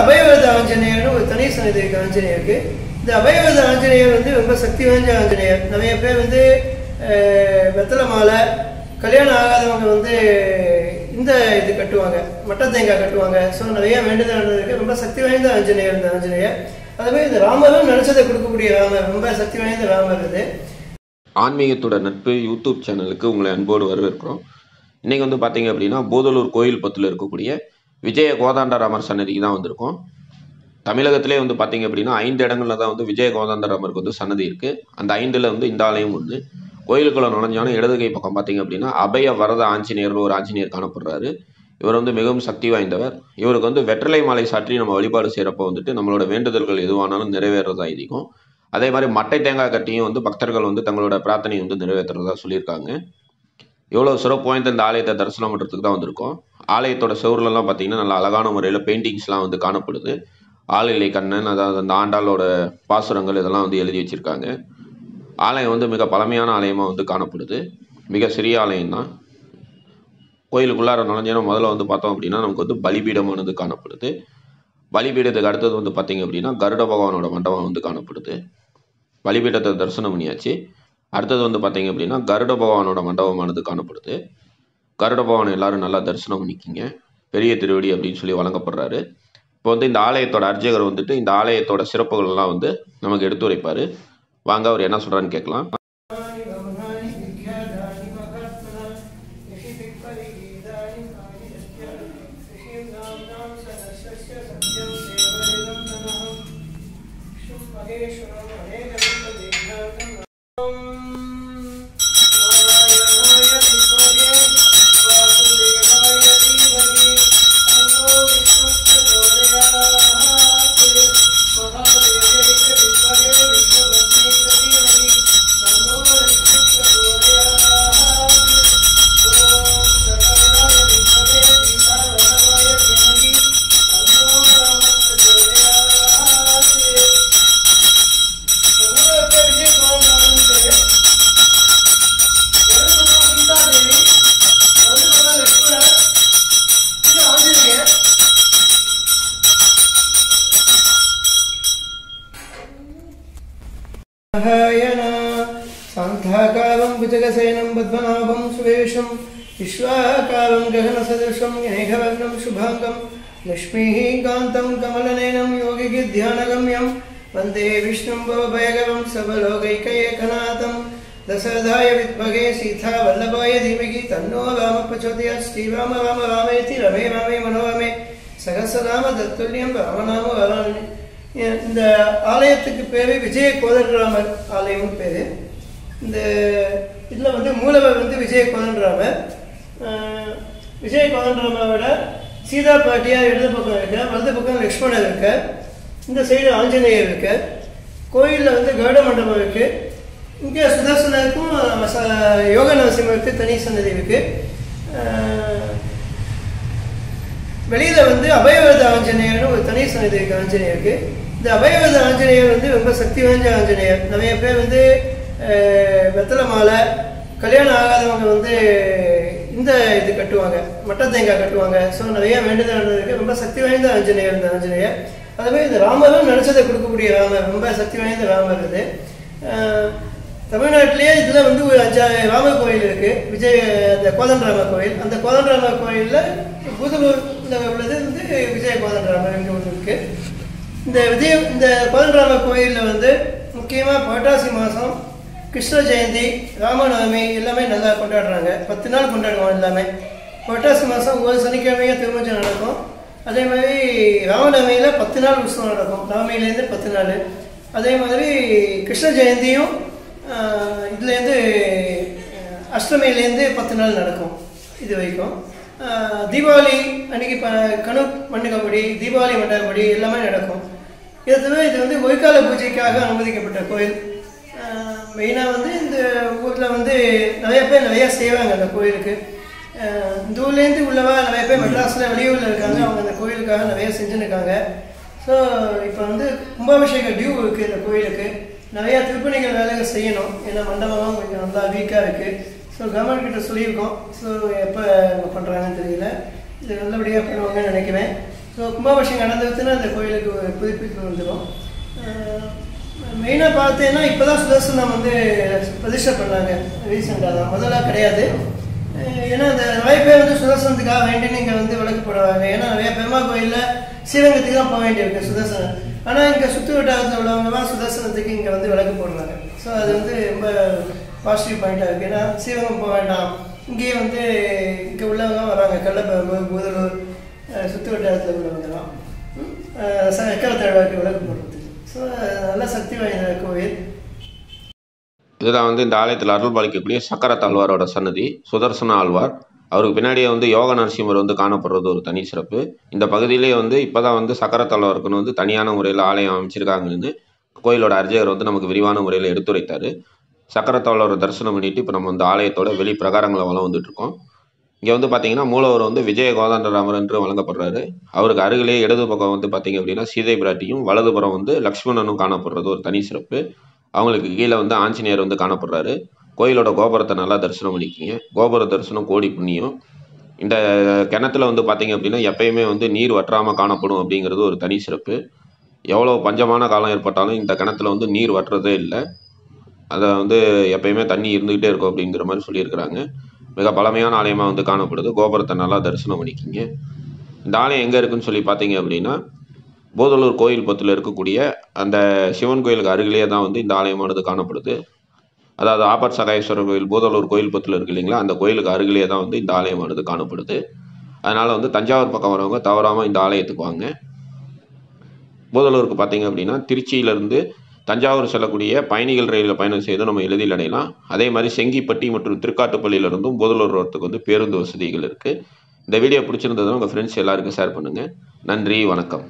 அபயவத ஆஞ்சநேயர்னு ஒரு தனி சன்னதி இருக்கு இந்த அபயவத ஆஞ்சநேயர் வந்து ரொம்ப சக்தி வாய்ந்த ஆஞ்சநேயர். நிறைய பேர் வந்து வெத்தலை மாலை கல்யாணம் ஆகாதவங்க வந்து இந்த இது கட்டுவாங்க மட்ட தேங்காய் கட்டுவாங்க. ஸோ நிறைய வேண்டுதல் இருக்கு. ரொம்ப சக்தி வாய்ந்த ஆஞ்சநேயர் இந்த ஆஞ்சநேயர். அதுவே இந்த ராமரும் நினைச்சதை கொடுக்கக்கூடிய ராமர். ரொம்ப சக்தி வாய்ந்த ராமர் இது ஆன்மீகத்தோட நட்பு யூடியூப் சேனலுக்கு உங்களை அன்போடு வரவேற்கிறோம். இன்னைக்கு வந்து பார்த்தீங்க அப்படின்னா போதலூர் கோயில் பத்தில் இருக்கக்கூடிய விஜய கோதாண்டராமர் சன்னதிக்கு தான் வந்திருக்கோம். தமிழகத்திலே வந்து பார்த்தீங்க அப்படின்னா ஐந்து இடங்களில் தான் வந்து விஜய கோதாண்டராமருக்கு வந்து சன்னதி இருக்குது அந்த ஐந்தில் வந்து இந்த ஆலயம் ஒன்று கோயிலுக்குள்ள நுழைஞ்சாலும் இடது கை பக்கம் பார்த்தீங்க அப்படின்னா அபய வரத ஆஞ்சநேயர்னு ஒரு ஆஞ்சநேயர் காணப்படுறாரு. இவர் வந்து மிகவும் சக்தி வாய்ந்தவர். இவருக்கு வந்து வெற்றிலை மாலை சாற்றி நம்ம வழிபாடு செய்கிறப்ப வந்துட்டு நம்மளோட வேண்டுதல்கள் எதுவானாலும் நிறைவேறதா இருக்கும். அதே மாதிரி மட்டை தேங்காய் கட்டியும் வந்து பக்தர்கள் வந்து தங்களோட பிரார்த்தனையை வந்து நிறைவேற்றுறதா சொல்லியிருக்காங்க. எவ்வளோ சிறப்பு வாய்ந்த இந்த ஆலயத்தை தரிசனம் பண்ணுறதுக்கு தான் வந்திருக்கோம். ஆலயத்தோட சுவர்லலாம் பார்த்தீங்கன்னா நல்லா அழகான முறையில் பெயிண்டிங்ஸ்லாம் வந்து காணப்படுது. ஆளிலை கண்ணன் அதாவது அந்த ஆண்டாளோட பாசுரங்கள் இதெல்லாம் வந்து எழுதி வச்சுருக்காங்க. ஆலயம் வந்து மிக பழமையான ஆலயமாக வந்து காணப்படுது. மிக சிறிய ஆலயம் தான் கோயிலுக்குள்ளார நுழைஞ்சேன்னா முதல்ல வந்து பார்த்தோம் அப்படின்னா நமக்கு வந்து பலிபீடமானது காணப்படுது. பலிபீடத்துக்கு அடுத்தது வந்து பார்த்தீங்க அப்படின்னா கருட பகவானோட மண்டபம் வந்து காணப்படுது. பலிபீடத்தை தரிசனம் பண்ணியாச்சு. அடுத்தது வந்து பார்த்தீங்க அப்படின்னா கருட பகவானோட மண்டபமானது காணப்படுது. கருட பகவான் எல்லாரும் நல்லா தரிசனம் பண்ணிக்கிங்க பெரிய திருவடி அப்படின்னு சொல்லி வழங்கப்படுறாரு. இப்போ வந்து இந்த ஆலயத்தோட அர்ச்சகர் வந்துட்டு இந்த ஆலயத்தோட சிறப்புகள்லாம் வந்து நமக்கு எடுத்துரைப்பாரு வாங்க அவர் என்ன சொல்கிறான்னு கேட்கலாம். மகேஸ்வரம். सान्ध्याकालं भुजगसेनं पद्मनाभं सुवेशं विश्वाकालं गगनसदृशं मेघवर्णं शुभाङ्गं लक्ष्मीः कान्तं कमलनयनं योगिगिध्यानगम्यं वन्दे विष्णुं भवभयगवं सबलोकैकैकनाथं दशरथाय विद्महे सीतावल्लभाय धीमहि तन्नो राम प्रचोदयात् श्रीराम राम रामेति रमे रामे मनोरमे सहस्रनाम தத்துல்யம் ராமநாம வராணி இந்த ஆலயத்துக்கு பேர் விஜய கோதண்டராமர் ஆலயம்னு பேர் இந்த இதில் வந்து மூலவர் வந்து விஜய கோதண்டராமர் விஜய சீதா பாட்டியார் இடது பக்கம் இருக்க வலது பக்கம் லக்ஷ்மணர் இருக்க இந்த சைடு ஆஞ்சநேயர் இருக்கு. கோயிலில் வந்து கருட மண்டபம் இருக்கு. இங்கே சுதர்சனருக்கும் ச- யோக நரசிம்மருக்கு தனி சன்னதி இருக்கு. வெளியில் வந்து அபயவத ஆஞ்சநேயர்னு ஒரு தனி சன்னதி இருக்கு ஆஞ்சநேயருக்கு. இந்த அபயவத ஆஞ்சநேயர் வந்து ரொம்ப சக்தி வாய்ந்த ஆஞ்சநேயர். நிறைய பேர் வந்து வெத்தலை மாலை கல்யாணம் ஆகாதவங்க வந்து இந்த இது கட்டுவாங்க மட்ட தேங்காய் கட்டுவாங்க. ஸோ நிறைய வேண்டுதல் நடந்திருக்கு. ரொம்ப சக்தி வாய்ந்த ஆஞ்சநேயர் இந்த ஆஞ்சநேயர். அதுமாதிரி இந்த ராமரும் நினைச்சதை கொடுக்கக்கூடிய ராமர். ரொம்ப சக்தி வாய்ந்த ராமர் இது தமிழ்நாட்டிலேயே இதில் வந்து ஒரு அஞ்சா ராமர் கோயில் இருக்கு. விஜய் அந்த கோதண்டராமர் கோயில். அந்த கோதண்டராமர் கோயிலில் பூதலூர்ல உள்ளது வந்து விஜய கோதண்டராமர் என்று ஒன்று இருக்கு. இந்த விஜய் இந்த கோதண்டராமர் கோயிலில் வந்து முக்கியமாக புரட்டாசி மாதம் கிருஷ்ண ஜெயந்தி ராமநவமி எல்லாமே நல்லா கொண்டாடுறாங்க. பத்து நாள் கொண்டாடுவோம் எல்லாமே. புரட்டாசி மாதம் ஒரு சனிக்கிழமையும் திருமஞ்சம் நடக்கும். அதே மாதிரி ராமநவமியில் பத்து நாள் உற்சவம் நடக்கும். நவமியிலேருந்து பத்து நாள். அதே மாதிரி கிருஷ்ண ஜெயந்தியும் இதுலேருந்து அஷ்டமியிலேருந்து பத்து நாள் நடக்கும். இது வரைக்கும். தீபாவளி அன்னைக்கு ப கணு மண்டகப்படி தீபாவளி மண்டகப்படி எல்லாமே நடக்கும். இதை தவிர இது வந்து ஒய்கால பூஜைக்காக அனுமதிக்கப்பட்ட கோயில். மெயினாக வந்து இந்த ஊரில் வந்து நிறைய பேர் நிறைய செய்வாங்க அந்த கோயிலுக்கு. இந்த ஊர்லேருந்து உள்ளவா நிறைய பேர் மெட்ராஸில் வெளியூரில் இருக்காங்க. அவங்க அந்த கோயிலுக்காக நிறைய செஞ்சுன்னு இருக்காங்க ஸோ இப்போ வந்து கும்பாபிஷேக டியூ இருக்குது இந்த கோயிலுக்கு. நிறையா திருப்பணிகள் வேலைகள் செய்யணும். ஏன்னா மண்டபம்லாம் கொஞ்சம் நல்லா வீக்காக இருக்குது ஸோ கவர்மெண்ட் கிட்ட சொல்லியிருக்கோம். ஸோ எப்போ பண்ணுறாங்கன்னு தெரியல. இது நல்லபடியாக பண்ணுவாங்கன்னு நினைக்கிறேன். ஸோ கும்பாபிஷேகம் நடந்ததுன்னா அந்த கோயிலுக்கு ஒரு புதுப்பிப்பு வந்துடும் மெயினாக பார்த்தீங்கன்னா இப்போ தான் சுதர்சனம் வந்து பிரதிஷ்டை பண்ணாங்க ரீசெண்டாக தான். முதல்ல கிடையாது. ஏன்னா அந்த நிறைய பேர் வந்து சுதர்சனத்துக்காக வேண்டின்னு இங்கே வந்து விளக்கு போடுவாங்க ஏன்னா நிறைய பெருமா கோயிலில் ஸ்ரீரங்கத்துக்கு தான் போக வேண்டியிருக்கு சுதர்சனம். ஆனால் இங்கே சுற்று வட்டாரத்தில் உள்ளவங்க தான் சுதர்சனத்துக்கு இங்கே வந்து விளக்கு போடுறாங்க. ஸோ அது வந்து ரொம்ப பாசிட்டிவ் பாயிண்டாக இருக்குது ஏன்னா ஸ்ரீரங்கம் போக வேண்டாம். இங்கேயே வந்து இங்கே உள்ளவங்க வராங்க. கள்ளப்பரம்பு பூதலூர் சுற்று வட்டாரத்தில் உள்ளவங்கலாம் எக்கரத்தழவாக்கு விளக்கு போடுவோம். ஸோ நல்ல சக்தி வாய்ந்த கோவில். இதுதான் வந்து இந்த ஆலயத்தில் அருள் பாலிக்கக்கூடிய சக்கரத் ஆழ்வாரோட சன்னதி சுதர்சன ஆழ்வார். அவருக்கு பின்னாடியே வந்து யோக நரசிம்மர் வந்து காணப்படுறது ஒரு தனி சிறப்பு. இந்த பகுதியிலே வந்து இப்போதான் வந்து சக்கரத் ஆழ்வாருக்குன்னு வந்து தனியான முறையில் ஆலயம் அமைச்சிருக்காங்கன்னு கோயிலோட அர்ஜகர் வந்து நமக்கு விரிவான முறையில் எடுத்துரைத்தார். சக்கரத்தாழ்வாரை தரிசனம் பண்ணிட்டு இப்போ நம்ம வந்து ஆலயத்தோட வெளி பிரகாரங்களை வளம் வந்துட்டு இருக்கோம். இங்கே வந்து பார்த்தீங்கன்னா மூலவர் வந்து விஜய கோதண்டராமர் என்று வழங்கப்படுறாரு. அவருக்கு அருகிலே இடது பக்கம் வந்து பார்த்தீங்க அப்படின்னா சீதை பிராட்டியும் வலதுபுறம் வந்து லக்ஷ்மணனும் காணப்படுறது ஒரு தனி சிறப்பு. அவங்களுக்கு கீழே வந்து ஆஞ்சநேயர் வந்து காணப்படுறாரு. கோயிலோட கோபுரத்தை நல்லா தரிசனம் பண்ணிக்கிங்க. கோபுர தரிசனம் கோடி புண்ணியம். இந்த கிணத்துல வந்து பார்த்தீங்க அப்படின்னா எப்பயுமே வந்து நீர் வற்றாமல் காணப்படும் அப்படிங்கிறது ஒரு தனி சிறப்பு. எவ்வளோ பஞ்சமான காலம் ஏற்பட்டாலும் இந்த கிணத்துல வந்து நீர் வற்றதே இல்லை. அதை வந்து எப்பயுமே தண்ணி இருந்துக்கிட்டே இருக்கும் அப்படிங்கிற மாதிரி சொல்லியிருக்கிறாங்க. மிக பழமையான ஆலயமாக வந்து காணப்படுது. கோபுரத்தை நல்லா தரிசனம் பண்ணிக்கிங்க. இந்த ஆலயம் எங்கே இருக்குன்னு சொல்லி பார்த்தீங்க அப்படின்னா போதலூர் கோயில் பத்தில் இருக்கக்கூடிய அந்த சிவன் கோயிலுக்கு அருகிலேயே தான் வந்து இந்த ஆலயமானது காணப்படுது. அதாவது ஆபர் சகாயேஸ்வரர் கோயில் போதலூர் கோயில் பத்தில் இருக்கு இல்லைங்களா? அந்த கோயிலுக்கு அருகிலேயே தான் வந்து இந்த ஆலயமானது காணப்படுது. அதனால் வந்து தஞ்சாவூர் பக்கம் வரவங்க தவறாமல் இந்த ஆலயத்துக்கு வாங்க. போதலூருக்கு பார்த்தீங்க அப்படின்னா திருச்சியிலேருந்து தஞ்சாவூர் செல்லக்கூடிய பயணிகள் ரயிலில் பயணம் செய்து நம்ம எளிதில் அடையலாம். அதே மாதிரி செங்கிப்பட்டி மற்றும் திருக்காட்டுப்பள்ளியிலிருந்தும் போதலூர் வரத்துக்கு வந்து பேருந்து வசதிகள் இருக்குது இந்த வீடியோ பிடிச்சிருந்ததுன்னா உங்கள் ஃப்ரெண்ட்ஸ் எல்லாருக்கும் ஷேர் பண்ணுங்கள் நன்றி வணக்கம்.